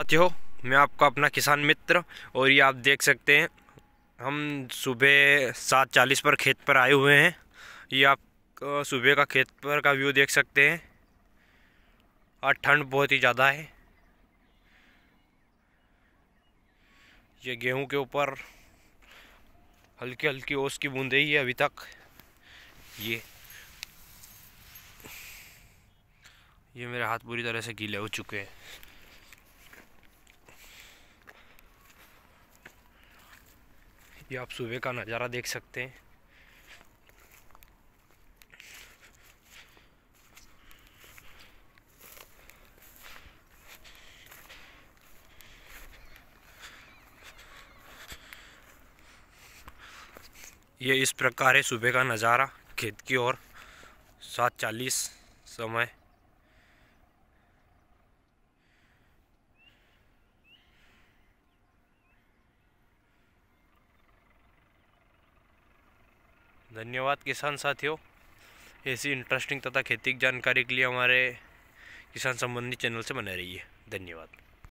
साथियों, मैं आपका अपना किसान मित्र और ये आप देख सकते हैं, हम सुबह सात चालीस पर खेत पर आए हुए हैं। ये आप सुबह का खेत पर का व्यू देख सकते हैं। आज ठंड बहुत ही ज़्यादा है। ये गेहूँ के ऊपर हल्की हल्की ओस की बूंदे ही है अभी तक। ये ये मेरे हाथ पूरी तरह से गीले हो चुके हैं। ये आप सुबह का नज़ारा देख सकते हैं। ये इस प्रकार है सुबह का नज़ारा। खेत की ओर सात चालीस समय। धन्यवाद किसान साथियों। ऐसी इंटरेस्टिंग तथा खेती की जानकारी के लिए हमारे किसान संबंधी चैनल से बने रहिए। धन्यवाद।